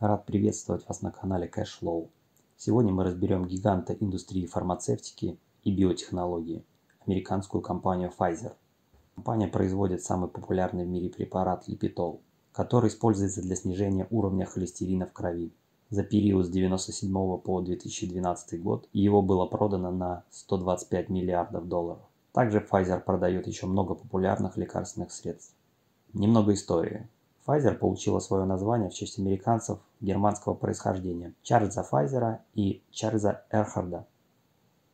Рад приветствовать вас на канале Cashflow. Сегодня мы разберем гиганта индустрии фармацевтики и биотехнологии, американскую компанию Pfizer. Компания производит самый популярный в мире препарат Липитол, который используется для снижения уровня холестерина в крови. За период с 1997 по 2012 год его было продано на 125 миллиардов долларов. Также Pfizer продает еще много популярных лекарственных средств. Немного истории. Pfizer получила свое название в честь американцев германского происхождения Чарльза Файзера и Чарльза Эрхарда,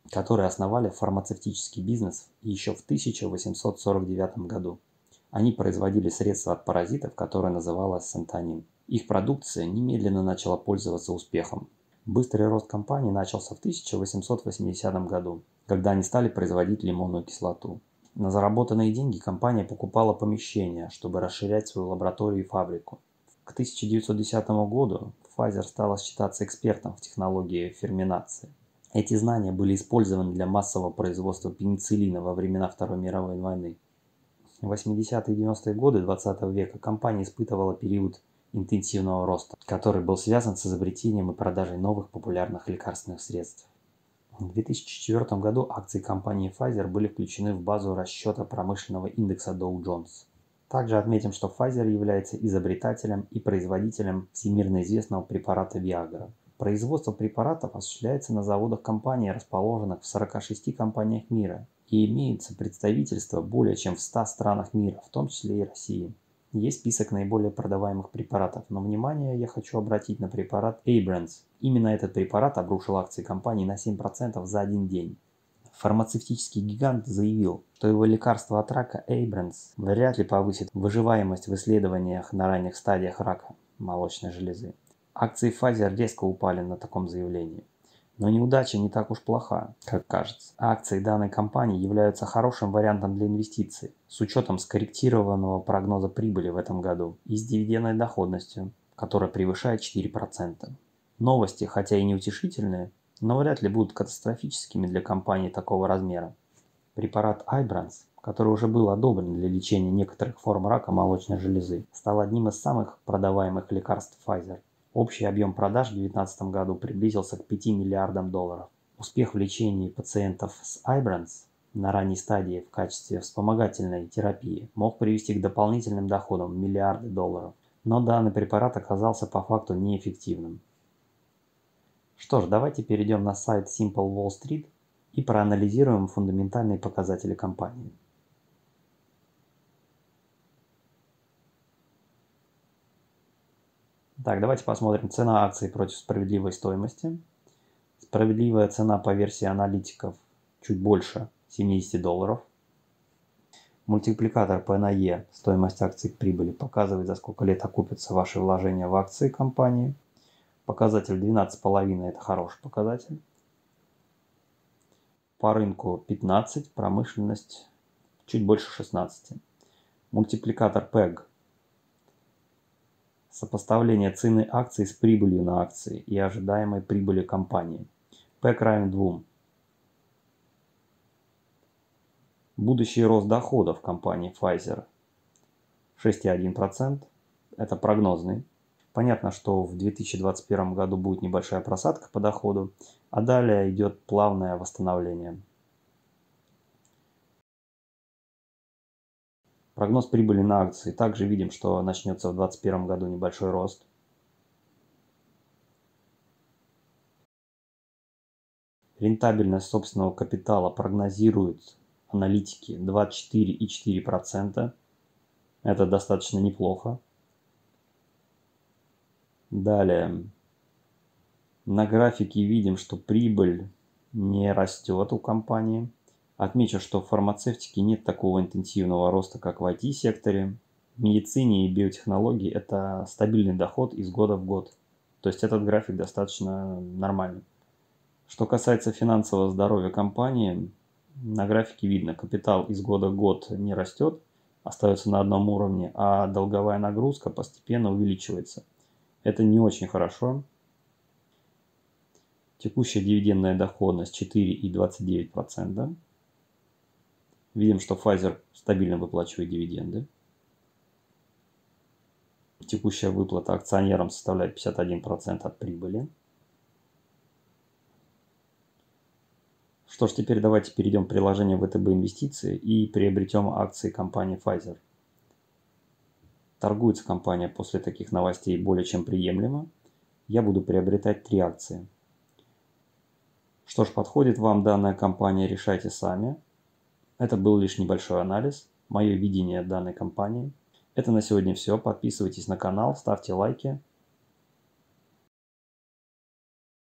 которые основали фармацевтический бизнес еще в 1849 году. Они производили средства от паразитов, которое называлось сантанин. Их продукция немедленно начала пользоваться успехом. Быстрый рост компании начался в 1880 году, когда они стали производить лимонную кислоту. На заработанные деньги компания покупала помещения, чтобы расширять свою лабораторию и фабрику. К 1910 году Pfizer стала считаться экспертом в технологии ферминации. Эти знания были использованы для массового производства пенициллина во времена Второй мировой войны. В 80-е и 90-е годы 20 века компания испытывала период интенсивного роста, который был связан с изобретением и продажей новых популярных лекарственных средств. В 2004 году акции компании Pfizer были включены в базу расчета промышленного индекса Dow Jones. Также отметим, что Pfizer является изобретателем и производителем всемирно известного препарата Viagra. Производство препаратов осуществляется на заводах компании, расположенных в 46 компаниях мира, и имеется представительство более чем в 100 странах мира, в том числе и России. Есть список наиболее продаваемых препаратов, но внимание я хочу обратить на препарат Abrams. Именно этот препарат обрушил акции компании на 7% за один день. Фармацевтический гигант заявил, что его лекарство от рака Abrams вряд ли повысит выживаемость в исследованиях на ранних стадиях рака молочной железы. Акции Pfizer резко упали на таком заявлении. Но неудача не так уж плоха, как кажется. Акции данной компании являются хорошим вариантом для инвестиций, с учетом скорректированного прогноза прибыли в этом году и с дивидендной доходностью, которая превышает 4%. Новости, хотя и неутешительные, но вряд ли будут катастрофическими для компании такого размера. Препарат Ibrance, который уже был одобрен для лечения некоторых форм рака молочной железы, стал одним из самых продаваемых лекарств Pfizer. Общий объем продаж в 2019 году приблизился к 5 миллиардам долларов. Успех в лечении пациентов с Ibrance на ранней стадии в качестве вспомогательной терапии мог привести к дополнительным доходам в миллиарды долларов. Но данный препарат оказался по факту неэффективным. Что ж, давайте перейдем на сайт Simple Wall Street и проанализируем фундаментальные показатели компании. Так, давайте посмотрим цена акций против справедливой стоимости. Справедливая цена по версии аналитиков чуть больше 70 долларов. Мультипликатор P на E, стоимость акций к прибыли, показывает, за сколько лет окупятся ваши вложения в акции компании. Показатель 12,5 это хороший показатель. По рынку 15, промышленность чуть больше 16. Мультипликатор PEG Сопоставление цены акций с прибылью на акции и ожидаемой прибыли компании. PEC равен 2. Будущий рост доходов компании Pfizer 6,1%. Это прогнозный. Понятно, что в 2021 году будет небольшая просадка по доходу, а далее идет плавное восстановление. Прогноз прибыли на акции. Также видим, что начнется в 2021 году небольшой рост. Рентабельность собственного капитала прогнозируют аналитики 24,4%. Это достаточно неплохо. Далее. На графике видим, что прибыль не растет у компании. Отмечу, что в фармацевтике нет такого интенсивного роста, как в IT-секторе. В медицине и биотехнологии это стабильный доход из года в год. То есть этот график достаточно нормальный. Что касается финансового здоровья компании, на графике видно, капитал из года в год не растет, остается на одном уровне, а долговая нагрузка постепенно увеличивается. Это не очень хорошо. Текущая дивидендная доходность 4,29%. Видим, что Pfizer стабильно выплачивает дивиденды. Текущая выплата акционерам составляет 51% от прибыли. Что ж, теперь давайте перейдем к приложению ВТБ инвестиции и приобретем акции компании Pfizer. Торгуется компания после таких новостей более чем приемлемо. Я буду приобретать три акции. Что ж, подходит вам данная компания, решайте сами. Это был лишь небольшой анализ, мое видение данной компании. Это на сегодня все. Подписывайтесь на канал, ставьте лайки.